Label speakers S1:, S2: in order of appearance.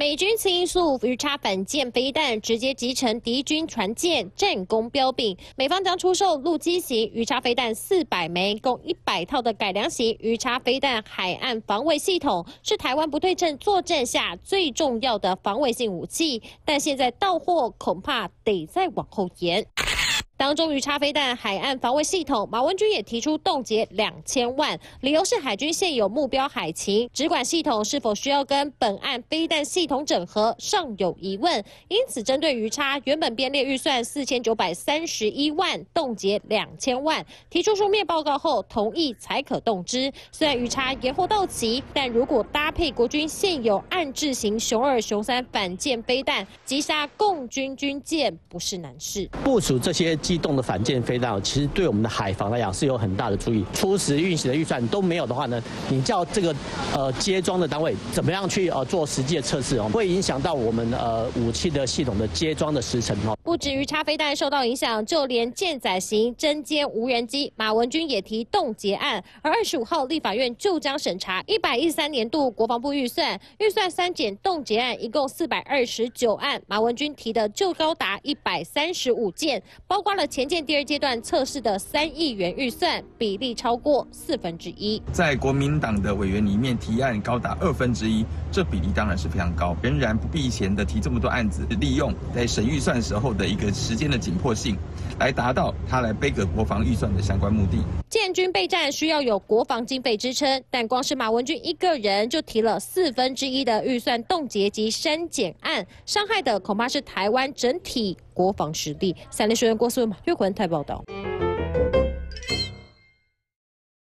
S1: 美军次音速鱼叉反舰飞弹直接击沉敌军船舰，战功彪炳。美方将出售陆基型鱼叉飞弹四百枚，共一百套的改良型鱼叉飞弹海岸防卫系统，是台湾不对称作战下最重要的防卫性武器。但现在到货恐怕得再往后延。当中鱼叉飞弹海岸防卫系统，马文君也提出冻结两千万，理由是海军现有目标海情直管系统是否需要跟本案飞弹系统整合尚有疑问，因此针对鱼叉原本编列预算四千九百三十一万，冻结两千万，提出书面报告后同意才可动之。虽然鱼叉延后到期，但如果搭配国军现有暗制型熊二、熊三反舰飞弹，击杀共军军舰不是难事。
S2: 部署这些。机动的反舰飞弹，其实对我们的海防来讲是有很大的注意。初始运行的预算都没有的话呢，你叫这个呃接装的单位怎么样去呃做实际的测试哦，会影响到我们呃武器的系统的接装的时程哦。
S1: 不止于叉飞弹受到影响，就连舰载型针尖无人机，马文君也提冻结案。而二十五号立法院就将审查一百一十三年度国防部预算，预算三减冻结案一共四百二十九案，马文君提的就高达一百三十五件，包括。前建第二阶段测试的三亿元预算比例超过四分之一，
S3: 在国民党的委员里面提案高达二分之一，这比例当然是非常高。仍然不避嫌的提这么多案子，利用在审预算时候的一个时间的紧迫性，来达到他来背个国防预算的相关目的。
S1: 建军备战需要有国防经费支撑，但光是马文君一个人就提了四分之一的预算冻结及删减案，伤害的恐怕是台湾整体。国防实力。三立新闻郭思文、马月坤台报道。